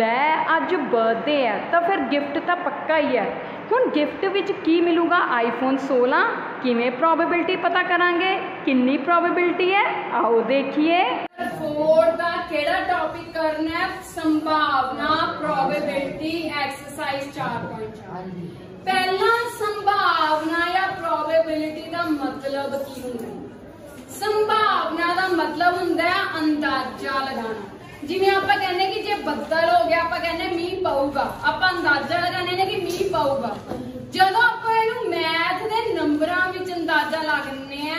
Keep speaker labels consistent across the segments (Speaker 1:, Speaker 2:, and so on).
Speaker 1: ਲੈ ਅੱਜ ਬਰਥਡੇ ਹੈ ਤਾਂ ਫਿਰ ਗਿਫਟ ਤਾਂ ਪੱਕਾ ਹੀ ਹੈ। ਹੁਣ ਗਿਫਟ ਵਿੱਚ ਕੀ ਮਿਲੂਗਾ ਆਈਫੋਨ 16 ਕਿਵੇਂ ਪ੍ਰੋਬੇਬਿਲਟੀ ਪਤਾ ਕਰਾਂਗੇ? ਕਿੰਨੀ ਪ੍ਰੋਬੇਬਿਲਟੀ ਹੈ? ਆਓ ਦੇਖੀਏ।
Speaker 2: ਫੋਰ ਦਾ ਕਿਹੜਾ ਟੌਪਿਕ ਕਰਨਾ ਹੈ? ਸੰਭਾਵਨਾ ਪ੍ਰੋਬੇਬਿਲਟੀ ਐਕਸਰਸਾਈਜ਼ 4.4 ਪਹਿਲਾ ਸੰਭਾਵਨਾ ਜਾਂ ਪ੍ਰੋਬੇਬਿਲਟੀ ਦਾ ਮਤਲਬ ਕੀ ਹੁੰਦਾ ਹੈ? ਸੰਭਾਵਨਾ ਦਾ ਮਤਲਬ ਹੁੰਦਾ ਹੈ ਅੰਦਾਜ਼ਾ ਲਗਾਉਣਾ। ਜਿਵੇਂ ਆਪਾਂ ਕਹਿੰਦੇ ਕਿ ਜੇ ਬੱਦਲ ਹੋ ਗਿਆ, ਆਪਾਂ ਕਹਿੰਦੇ ਮੀਂਹ ਪਊਗਾ। ਆਪਾਂ ਅੰਦਾਜ਼ਾ ਲਗਾਉਂਦੇ ਨੇ ਕਿ ਮੀਂਹ ਪਊਗਾ। ਜਦੋਂ ਆਪਾਂ ਇਹਨੂੰ ਮੈਥ ਦੇ ਨੰਬਰਾਂ ਵਿੱਚ ਅੰਦਾਜ਼ਾ ਲਗਾਉਂਦੇ ਆ,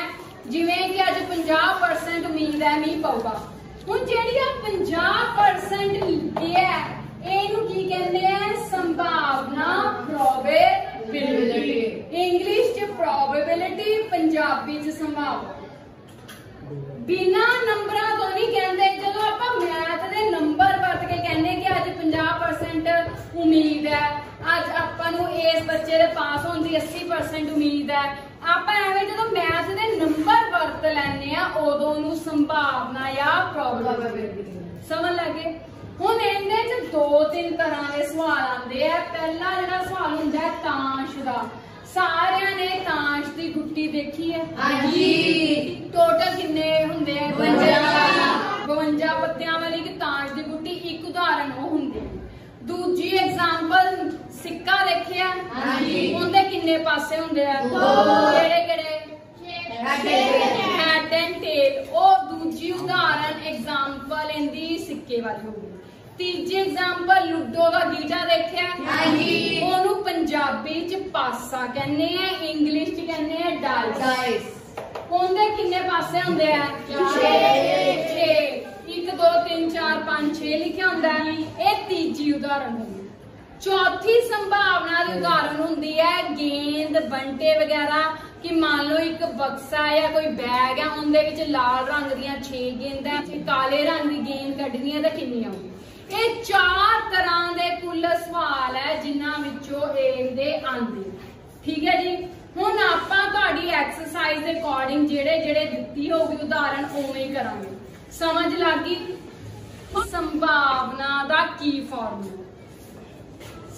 Speaker 2: ਜਿਵੇਂ ਕਿ ਅੱਜ 50% ਉਮੀਦ ਹੈ ਮੀਂਹ ਪਊਗਾ। ਹੁਣ ਜਿਹੜੀ ਆ 50% ਇਹ ਹੈ, ਇਹਨੂੰ ਕੀ ਕਹਿੰਦੇ ਆ? ਸੰਭਾਵਨਾ ਪ੍ਰੋਬੇਬਿਲਿਟੀ ਇੰਗਲਿਸ਼ ਚ ਪ੍ਰੋਬੇਬਿਲਿਟੀ ਪੰਜਾਬੀ ਚ ਸੰਭਾਵਨਾ ਬਿਨਾ ਨੰਬਰਾਂ ਤੋਂ ਨਹੀਂ ਕਹਿੰਦੇ ਉਮੀਦ ਹੈ। ਅੱਜ ਆਪਾਂ ਨੂੰ ਇਸ ਬੱਚੇ ਦੇ ਪਾਸ ਹੋਣ ਦੀ 80% ਉਮੀਦ ਹੈ। ਆਪਾਂ ਐਵੇਂ ਜਦੋਂ ਮੈਥ ਦੇ ਨੰਬਰ ਵਰਤ ਲੈਂਦੇ ਆ ਉਦੋਂ ਨੂੰ ਸੰਭਾਵਨਾ ਜਾਂ ਪ੍ਰੋਬੇਬਿਲਿਟੀ ਸਮਝ ਲੱਗੇ? ਹੁਣ ਇਹਦੇ ਚ ਦੋ ਤਿੰਨ ਤਰ੍ਹਾਂ ਦੇ ਸਵਾਲ ਆਉਂਦੇ ਆ। ਪਹਿਲਾ ਜਿਹੜਾ ਸਵਾਲ ਹੁੰਦਾ ਹੈ ਤਾਂਸ਼ ਦਾ। ਸਾਰਿਆਂ ਨੇ ਤਾਂਸ਼ ਦੀ ਗੁੱਟੀ ਦੇਖੀ ਹੈ?
Speaker 3: ਹਾਂਜੀ।
Speaker 2: ਟੋਟਲ ਕਿੰਨੇ ਹੁੰਦੇ ਆ?
Speaker 3: 52
Speaker 2: 52 ਪੱਤਿਆਂ ਵਾਲੀ ਇੱਕ ਤਾਂਸ਼ ਦੀ ਗੁੱਟੀ ਇੱਕ ਉਦਾਹਰਨ ਉਹ ਹੁੰਦੀ ਹੈ ਦੂਜੀ ਐਗਜ਼ਾਮਪਲ ਸਿੱਕਾ ਦੇਖਿਆ
Speaker 3: ਹਾਂਜੀ।
Speaker 2: ਉਹਦੇ ਕਿੰਨੇ ਪਾਸੇ ਹੁੰਦੇ ਆ। ਕਿਹੜੇ ਕਿਹੜੇ? ਹੈਡ ਐਂਡ ਟੇਲ ਉਹ ਦੂਜੀ ਉਦਾਹਰਨ ਐਗਜ਼ਾਮਪਲ ਇਹਦੀ ਸਿੱਕੇ ਵਾਲੀ ਹੋ ਗਈ। ਤੀਜੀ ਐਗਜ਼ਾਮਪਲ ਲੁੱਡੋ ਦਾ ਗੀਟਾ ਦੇਖਿਆ?
Speaker 3: ਹਾਂਜੀ।
Speaker 2: ਉਹਨੂੰ ਪੰਜਾਬੀ ਚ ਪਾਸਾ ਕਹਿੰਦੇ ਆ ਇੰਗਲਿਸ਼ ਚ ਕਹਿੰਦੇ ਆ ਡਾਈਸ
Speaker 3: ਗਾਇਸ
Speaker 2: ਉਹਦੇ ਕਿੰਨੇ ਪਾਸੇ ਹੁੰਦੇ ਆ?
Speaker 3: ਛੇ।
Speaker 2: 6 1 2 3 4 5 6 ਲਿਖਿਆ ਹੁੰਦਾ। ਹੈ ਇਹ ਤੀਜੀ ਉਦਾਹਰਨ ਹੈ ਚੌਥੀ ਸੰਭਾਵਨਾ ਦੀ ਉਦਾਹਰਨ ਹੁੰਦੀ ਹੈ ਗੇਂਦ, ਬੰਟੇ ਵਗੈਰਾ, ਕਿ ਮੰਨ ਲਓ ਇੱਕ ਬਕਸਾ ਜਾਂ ਕੋਈ ਬੈਗ ਹੈ ਉਹਦੇ ਵਿੱਚ ਲਾਲ ਰੰਗ ਦੀਆਂ 6 ਗੇਂਦਾਂ ਤੇ ਕਾਲੇ ਰੰਗ ਦੀ ਗੇਂਦ ਕੱਢਣੀ ਹੈ ਤਾਂ ਕਿੰਨੀਆਂ ਹੋਣਗੀਆਂ ਇਹ ਚਾਰ ਤਰ੍ਹਾਂ ਦੇ ਕੁੱਲ ਸਵਾਲ ਹੈ, ਜਿਨ੍ਹਾਂ ਵਿੱਚੋਂ ਇਹਦੇ ਆਉਂਦੇ ਠੀਕ ਹੈ ਜੀ? ਹੁਣ ਆਪਾਂ ਤੁਹਾਡੀ ਐਕਸਰਸਾਈਜ਼ ਦੇ ਅਕੋਰਡਿੰਗ ਜਿਹੜੇ ਜਿਹੜੇ ਦਿੱਤੀ ਹੋਊਗੀ ਉਦਾਹਰਨ, ਉਵੇਂ ਹੀ ਕਰਾਂਗੇ। ਸਮਝ ਲੱਗੀ ਸੰਭਾਵਨਾ ਦਾ ਕੀ ਫਾਰਮੂਲਾ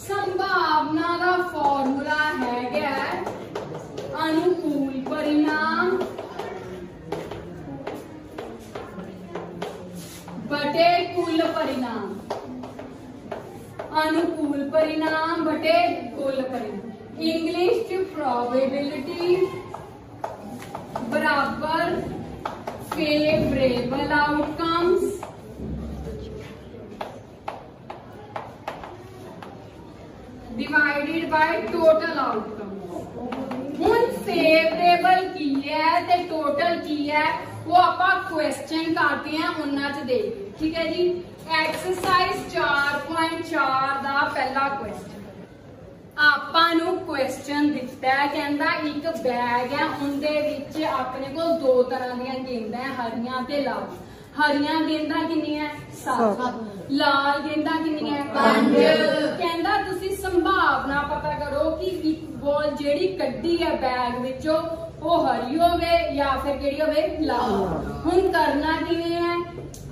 Speaker 2: ਸੰਭਾਵਨਾ ਦਾ ਫਾਰਮੂਲਾ ਹੈਗਾ ਹੈ ਅਨੁਕੂਲ ਪਰਿਣਾਮ ਬਟੇ ਕੁੱਲ ਪਰਿਣਾਮ ਅਨੁਕੂਲ ਪਰਿਣਾਮ ਬਟੇ ਕੁੱਲ ਪਰਿਣਾਮ ਇੰਗਲਿਸ਼ ਚ ਪ੍ਰੋਬੇਬਿਲਿਟੀ ਬਰਾਬਰ favourable outcomes divided by total ਹੁਣ ਫੇਵਰੇਬਲ ਕੀ ਹੈ ਤੇ ਟੋਟਲ ਕੀ ਹੈ, ਉਹ ਆਪਾਂ ਕੁਐਸਚਨ ਕਰਦੇ ਆ ਉਹਨਾਂ ਚ ਦੇਖਦੇ ਠੀਕ ਹੈ ਜੀ? ਐਕਸਰਸਾਈਜ਼ 4.4 ਦਾ ਪਹਿਲਾ ਕੁਐਸਚਨ ਆਪਾਂ ਨੂੰ ਕੁਐਸਚਨ ਦਿੱਤਾ ਹੈ, ਕਹਿੰਦਾ ਇੱਕ ਬੈਗ ਹੈ, ਉਹਦੇ ਵਿੱਚ ਆਪਣੇ ਕੋਲ ਦੋ ਤਰ੍ਹਾਂ ਦੀਆਂ ਗੇਂਦਾਂ ਹਰੀਆਂ ਤੇ ਲਾਲ। ਹਰੀਆਂ ਗੇਂਦਾਂ ਕਿੰਨੀਆਂ? ਸੱਤ। ਲਾਲ ਗੇਂਦਾਂ ਕਿੰਨੀਆਂ?
Speaker 3: ਪੰਜ।
Speaker 2: ਕਹਿੰਦਾ ਤੁਸੀਂ ਸੰਭਾਵਨਾ ਪਤਾ ਕਰੋ ਕਿ ਇੱਕ ਬਾਲ ਜਿਹੜੀ ਕੱਢੀ ਹੈ ਬੈਗ ਵਿੱਚੋਂ ਉਹ ਹਰੀ ਹੋਵੇ ਜਾਂ ਫਿਰ ਕਿਹੜੀ ਹੋਵੇ ਲਾਲ ਹੁਣ ਕਰਨਾ ਕਿਵੇਂ ਹੈ?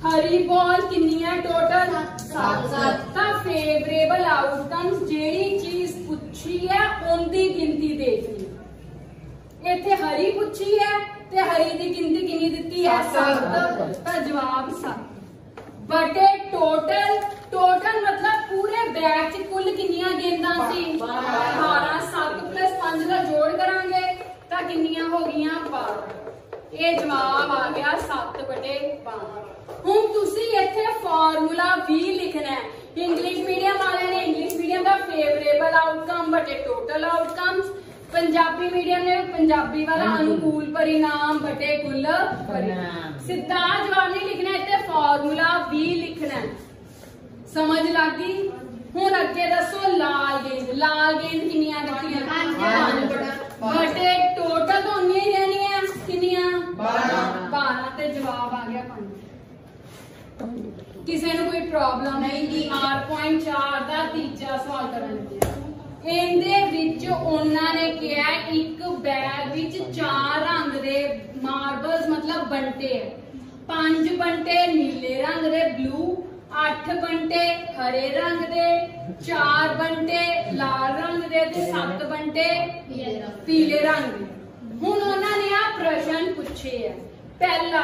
Speaker 2: ਹਰੀ ਬਾਲ ਕਿੰਨੀ ਹੈ ਟੋਟਲ
Speaker 3: ਸੱਤ। ਸੱਤ।
Speaker 2: ਤਾਂ ਫੇਵਰੇਬਲ ਆਊਟਕਮਸ ਜਿਹੜੀ ਚੀਜ਼ ਪੁੱਛੀ ਹੈ ਉਹਦੀ ਗਿਣਤੀ ਦੇਖਣੀ ਇੱਥੇ ਹਰੀ ਪੁੱਛੀ ਹੈ ਤੇ ਹਰੀ ਦੀ ਗਿਣਤੀ ਕਿੰਨੀ ਦਿੱਤੀ ਹੈ?
Speaker 3: ਸੱਤ।
Speaker 2: 7 ਤਾਂ ਜਵਾਬ 7 ਬਟੇ ਟੋਟਲ ਟੋਟਲ ਮਤਲਬ ਪੂਰੇ ਬੈਗ 'ਚ ਕੁੱਲ ਕਿੰਨੀਆਂ ਗੇਂਦਾਂ ਸੀ?
Speaker 3: ਬਾਰਾਂ।
Speaker 2: 12 7 5 ਦਾ ਜੋੜ ਕਰਾਂਗੇ ਤਾਂ ਕਿੰਨੀਆਂ ਹੋ ਗਈਆਂ? 12 ਇਹ ਜਵਾਬ ਆ ਗਿਆ 7 ਬਟੇ 12 ਹੁਣ ਤੁਸੀਂ ਇੱਥੇ ਫਾਰਮੂਲਾ ਵੀ ਲਿਖਣਾ ਹੈ। ਇੰਗਲਿਸ਼ ਮੀਡੀਅਮ ਵਾਲਿਆਂ ਨੇ ਇੰਗਲਿਸ਼ ਮੀਡੀਅਮ ਦਾ ਫੇਵਰੇਬਲ ਆਊਟਕਮ ਬਟੇ ਟੋਟਲ ਆਊਟਕਮਸ ਪੰਜਾਬੀ ਮੀਡੀਅਮ ਨੇ ਪੰਜਾਬੀ ਵਾਲਾ ਅਨੁਕੂਲ ਪਰਿਣਾਮ ਬਟੇ ਕੁੱਲ ਪਰਿਣਾਮ। ਸਿੱਧਾ ਜਵਾਬ ਨਹੀਂ ਲਿਖਣਾ ਇੱਥੇ ਫਾਰਮੂਲਾ ਵੀ ਲਿਖਣਾ ਸਮਝ ਲੱਗ ਗਈ? ਹੁਣ ਅੱਗੇ ਦੱਸੋ ਲਾਲ ਗੇਂਦ। ਲਾਲ ਗੇਂਦ ਕਿੰਨੀਆਂ ਦਿੱਤੀਆਂ
Speaker 3: ਪੰਜ।
Speaker 2: ਬਟੇ ਟੋਟਲ ਤਾਂ ਉਨੀਆਂ ਹੀ ਰਹਿਣੀਆਂ ਕਿੰਨੀਆਂ?
Speaker 3: ਬਾਰਾਂ।
Speaker 2: 12 ਤੇ ਜਵਾਬ ਆ ਗਿਆ 5 ਕਿਸੇ ਨੂੰ ਕੋਈ ਪ੍ਰੋਬਲਮ
Speaker 3: ਨਹੀਂ। ਜੀ।
Speaker 2: 4.4 ਦਾ ਤੀਜਾ ਸਵਾਲ ਕਰਨ ਹਾਂ। ਇਹਦੇ ਵਿੱਚ ਉਹਨਾਂ ਨੇ ਕਿਹਾ ਇੱਕ ਬੈਗ ਵਿੱਚ ਚਾਰ ਰੰਗ ਦੇ ਮਾਰਬਲਸ, ਮਤਲਬ ਬੰਟੇ ਹੈ ਪੰਜ ਬੰਟੇ ਨੀਲੇ ਰੰਗ ਦੇ, ਬਲੂ, ਅੱਠ ਬੰਟੇ ਹਰੇ ਰੰਗ ਦੇ, ਚਾਰ ਬੰਟੇ ਲਾਲ ਰੰਗ ਦੇ ਤੇ ਸੱਤ ਬੰਟੇ ਪੀਲੇ ਰੰਗ ਦੇ। ਹੁਣ ਉਹਨਾਂ ਨੇ ਆ ਪ੍ਰਸ਼ਨ ਪੁੱਛੇ ਆ। ਪਹਿਲਾ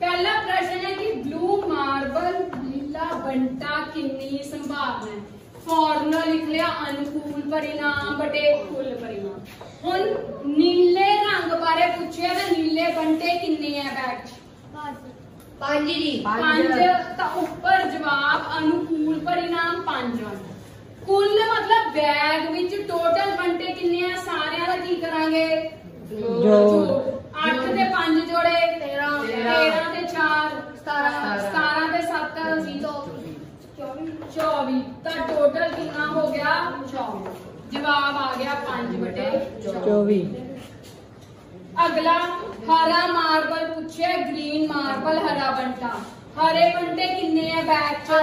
Speaker 2: ਪਹਿਲਾ ਪ੍ਰਸ਼ਨ ਹੈ ਕਿ ਬਲੂ ਮਾਰਬਲ, ਨੀਲਾ ਬੰਟਾ ਕਿੰਨੀ ਸੰਭਾਵਨਾ ਹੈ? ਫਾਰਮੂਲਾ ਲਿਖ ਲਿਆ ਅਨੁਕੂਲ ਪਰਿਣਾਮ ਬਟੇ ਕੁੱਲ ਪਰਿਣਾਮ। ਹੁਣ ਨੀਲੇ ਰੰਗ ਬਾਰੇ ਪੁੱਛਿਆ ਤਾਂ ਨੀਲੇ ਬੰਟੇ ਕਿੰਨੇ ਆ ਬੈਗ 'ਚ
Speaker 3: ਪੰਜ ਜੀ।
Speaker 2: ਪੰਜ ਤਾਂ ਉੱਪਰ ਜਵਾਬ ਅਨੁਕੂਲ ਪਰਿਣਾਮ ਪੰਜ ਹਨ ਕੁੱਲ ਮਤਲਬ ਬੈਗ ਵਿੱਚ ਟੋਟਲ ਬੰਟੇ ਕਿੰਨੇ ਆ? ਸਾਰਿਆਂ ਦਾ ਕੀ ਕਰਾਂਗੇ?
Speaker 4: ਜੋੜ।
Speaker 2: 8 ਤੇ 5 ਜੋੜੇ।
Speaker 3: 13
Speaker 2: 13 ਤੇ 4
Speaker 3: ਸਤਾਰਾਂ।
Speaker 2: 17 ਤੇ 7 24 ਤਾਂ ਟੋਟਲ ਕਿੰਨਾ ਹੋ ਗਿਆ? 24 ਜਵਾਬ ਆ ਗਿਆ 5 ਬਟੇ
Speaker 4: 24
Speaker 2: ਅਗਲਾ ਹਰਾ ਮਾਰਬਲ ਪੁੱਛਿਆ ਗ੍ਰੀਨ ਮਾਰਬਲ ਹਰਾ ਬੰਟਾ। ਹਰੇ ਬੰਟੇ ਕਿੰਨੇ ਆ ਬੈਗ ਚ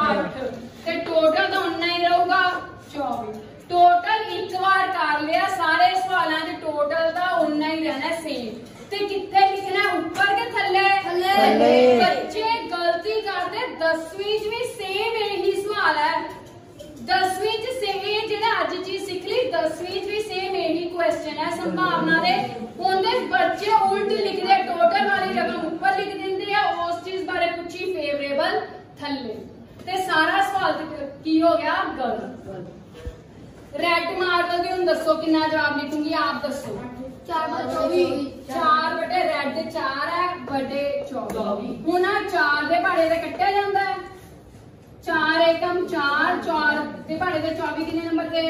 Speaker 2: 8 ਤੇ ਟੋਟਲ ਤਾਂ ਉਨਾ ਹੀ ਰਹੂਗਾ? 24 ਟੋਟਲ ਇੱਕ ਵਾਰ ਕਰ ਲਿਆ ਸਾਰੇ ਸਵਾਲਾਂ ਦੇ ਟੋਟਲ ਦਾ ਉਨਾ ਹੀ ਰਹਿਣਾ ਸੇਮ ਤੇ ਕਿੱਥੇ ਲਿਖਣਾ? ਉੱਪਰ ਕੇ ਥੱਲੇ?
Speaker 4: ਥੱਲੇ।
Speaker 2: ਬੱਚੇ 10ਵੀਂ ਚ ਵੀ ਸੇਮ ਇਹੀ ਸਵਾਲ ਹੈ। 10ਵੀਂ ਚ ਸੇਮ ਜਿਹੜਾ ਅੱਜ ਚੀਜ਼ ਸਿੱਖ ਲਈ 10ਵੀਂ ਚ ਵੀ ਸੇਮ ਇਹੀ ਕੁਐਸਚਨ ਹੈ ਸੰਭਾਵਨਾ ਦੇ। ਉਹਦੇ ਬੱਚੇ ਉਲਟ ਲਿਖਦੇ ਟੋਟਲ ਵਾਲੀ ਰਕਮ ਉੱਪਰ ਲਿਖ ਦਿੰਦੇ ਆ, ਉਸ ਚੀਜ਼ ਬਾਰੇ ਪੁੱਛੀ ਫੇਵਰੇਬਲ ਥੱਲੇ। ਤੇ ਸਾਰਾ ਸਵਾਲ ਕੀ ਹੋ ਗਿਆ? ਗਲਤ। ਰੈਡ ਮਾਰਬਲ ਦੀ ਹੁਣ ਦੱਸੋ ਕਿੰਨਾ ਜਵਾਬ ਲਿਖੂੰਗੀ, ਆਪ ਦੱਸੋ। 4 ਬਟੇ ਰੈਡ 4 ਹੈ ਬਟੇ 24 ਹੁਣ ਆ 4 ਦੇ ਭਾੜੇ ਤੇ ਕੱਟਿਆ ਜਾਂਦਾ ਹੈ। 4 ਏਕਮ 4 4 ਦੇ ਭਾੜੇ ਤੇ 24 ਕਿੰਨੇ ਨੰਬਰ ਤੇ?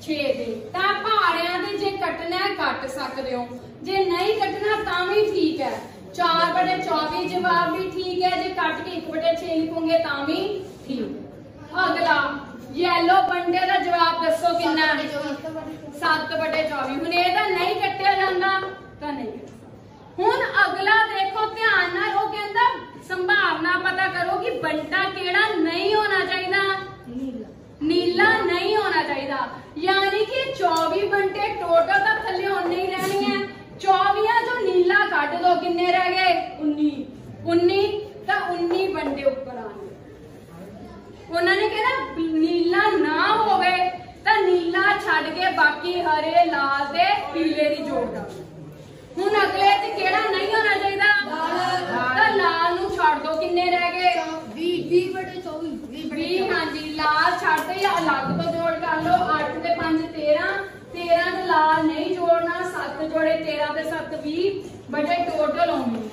Speaker 2: 6 ਦੇ ਤਾਂ ਭਾੜਿਆਂ ਦੇ ਜੇ ਕੱਟਣਾ ਹੈ ਕੱਟ ਸਕਦੇ ਹੋ। ਜੇ ਨਹੀਂ ਕੱਟਣਾ ਤਾਂ ਵੀ ਠੀਕ ਹੈ। 4 ਬਟੇ 24 ਜਵਾਬ ਵੀ ਠੀਕ ਹੈ। ਜੇ ਕੱਟ ਕੇ 1 ਬਟੇ 6 ਲਿਖੋਗੇ ਤਾਂ ਵੀ ਠੀਕ। ਅਗਲਾ ਯੈਲੋ ਬੰਡੇ ਦਾ ਦੱਸੋ ਕਿੰਨਾ? ਹੈ 7 ਬਟੇ 24 ਹੁਣ ਇਹ ਤਾਂ ਨਹੀਂ ਕੱਟਿਆ ਜਾਂਦਾ ਤਾਂ ਨਹੀਂ ਹੁਣ ਅਗਲਾ ਦੇਖੋ ਧਿਆਨ ਨਾਲ ਉਹ ਕਹਿੰਦਾ ਸੰਭਾਵਨਾ ਪਤਾ ਕਰੋ ਕਿ ਬੰਟਾ ਕਿਹੜਾ ਨਹੀਂ ਹੋਣਾ ਚਾਹੀਦਾ। ਨੀਲਾ ਨਹੀਂ ਹੋਣਾ ਚਾਹੀਦਾ। ਯਾਨੀ ਕਿ 24 ਬੰਟੇ ਟੋਟਲ ਤਾਂ ਥੱਲੇ ਉਨੇ ਹੀ ਰਹਿਣੇ ਆ 24 ਤੋਂ ਨੀਲਾ ਕੱਢ ਦੋ ਕਿੰਨੇ ਰਹਿ ਗਏ? 19 19 ਤਾਂ 19 ਬੰਟੇ ਉੱਪਰ ਆਣਗੇ ਉਹਨਾਂ ਨੇ ਕਿਹਾ ਨੀਲਾ ਨੀਲਾ ਛੱਡ ਕੇ ਬਾਕੀ ਹਰੇ ਲਾਲ ਤੇ ਪੀਲੇ ਦੀ ਜੋੜ ਕਰ ਹੁਣ ਅਗਲੇ ਤੇ ਕਿਹੜਾ ਨਹੀਂ ਹੋਣਾ ਚਾਹੀਦਾ? ਤਾਂ ਲਾਲ ਨੂੰ ਛੱਡ ਦੋ ਕਿੰਨੇ ਰਹਿ ਗਏ? 20 ਹਾਂਜੀ ਲਾਲ ਛੱਡ ਦੇ ਜਾਂ ਅਲੱਗ ਤੋਂ ਜੋੜ ਕਰ ਲਓ। 8 ਤੇ 5 13 13 ਤੇ ਲਾਲ ਨਹੀਂ ਜੋੜਨਾ 7 ਜੋੜੇ 13 ਤੇ 7 20 ਬਟੇ ਟੋਟਲ ਆਉਣੀ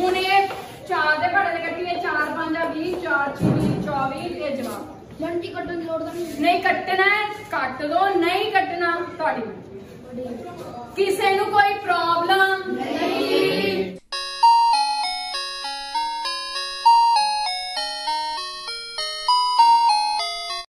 Speaker 2: ਹੁਣ ਇਹ 4 ਦੇ ਭਾੜੇ ਦੇ ਕੱਟੀਏ 4 5 20 4 6 24 ਇਹ
Speaker 3: ਬੰਟੀ ਕੱਟਣ ਦੀ ਲੋੜ ਤਾਂ ਨਹੀਂ
Speaker 2: ਨਹੀਂ ਕੱਟਣਾ ਹੈ ਕੱਟ ਦੋ ਨਹੀਂ ਕੱਟਣਾ ਤੁਹਾਡੀ ਮਰਜ਼ੀ। ਕਿਸੇ ਨੂੰ ਕੋਈ ਪ੍ਰੋਬਲਮ